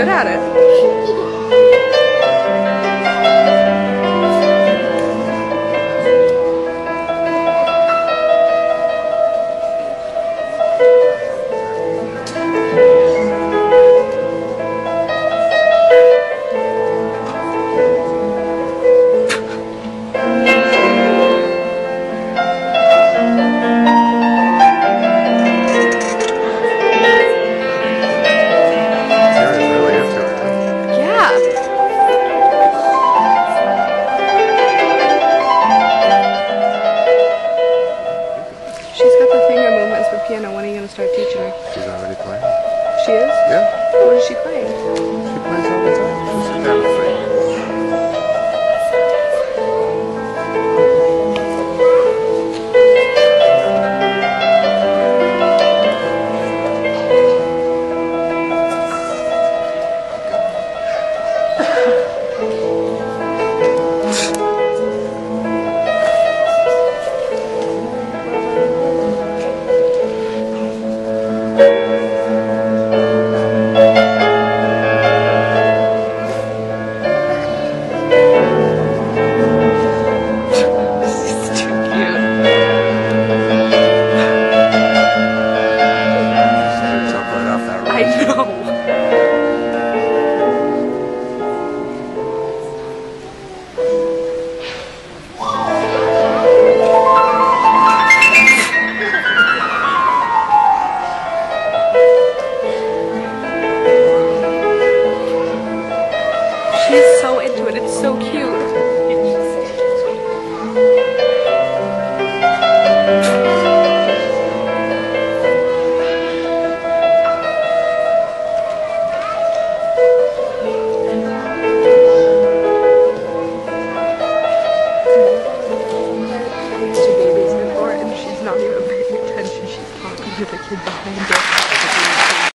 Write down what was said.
good at it. To start teaching her. She's already playing. She is? Yeah, What is she playing? she plays all the time. She's so into it. It's so cute. not even paying attention. She's talking to the kid behind her.